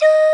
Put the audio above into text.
Do